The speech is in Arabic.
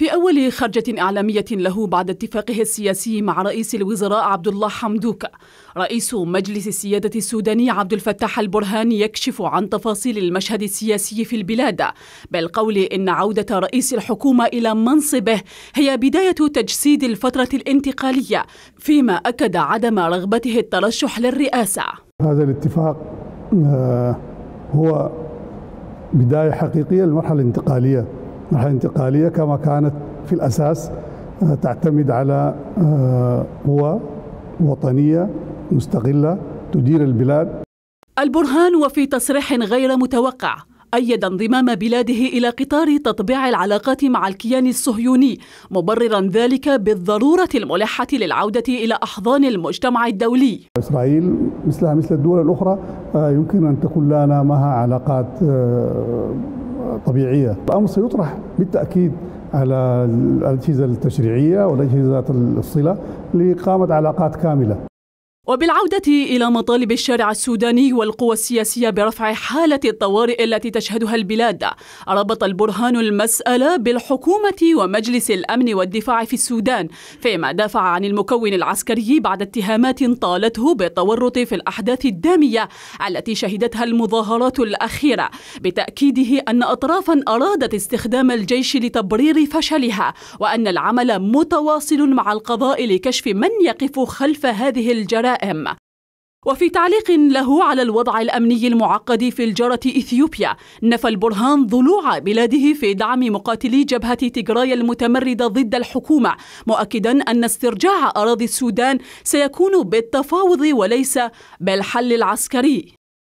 في أول خرجة إعلامية له بعد اتفاقه السياسي مع رئيس الوزراء عبد الله حمدوك. رئيس مجلس السيادة السوداني عبد الفتاح البرهان يكشف عن تفاصيل المشهد السياسي في البلاد بالقول إن عودة رئيس الحكومة إلى منصبه هي بداية تجسيد الفترة الانتقالية فيما أكد عدم رغبته الترشح للرئاسة. هذا الاتفاق آه، هو بداية حقيقية للمرحلة الانتقالية. مرحلة انتقالية كما كانت في الأساس آه، تعتمد على آه، قوى وطنية مستقلة تدير البلاد. البرهان وفي تصريح غير متوقع أيد انضمام بلاده إلى قطار تطبيع العلاقات مع الكيان الصهيوني مبررا ذلك بالضرورة الملحة للعودة إلى أحضان المجتمع الدولي. إسرائيل مثلها مثل الدول الأخرى آه، يمكن أن تكون لنا معها علاقات طبيعية. الأمر سيطرح بالتأكيد على الأجهزة التشريعية والأجهزة الصلة لإقامة علاقات كاملة. وبالعودة إلى مطالب الشارع السوداني والقوى السياسية برفع حالة الطوارئ التي تشهدها البلاد ربط البرهان المسألة بالحكومة ومجلس الأمن والدفاع في السودان فيما دافع عن المكون العسكري بعد اتهامات طالته بالتورط في الأحداث الدامية التي شهدتها المظاهرات الأخيرة بتأكيده أن أطرافا أرادت استخدام الجيش لتبرير فشلها وأن العمل متواصل مع القضاء لكشف من يقف خلف هذه الجرائم. الدائم وفي تعليق له على الوضع الأمني المعقد في الجاره إثيوبيا نفى البرهان ضلوع بلاده في دعم مقاتلي جبهة تيغراي المتمردة ضد الحكومة مؤكدا أن استرجاع أراضي السودان سيكون بالتفاوض وليس بالحل العسكري.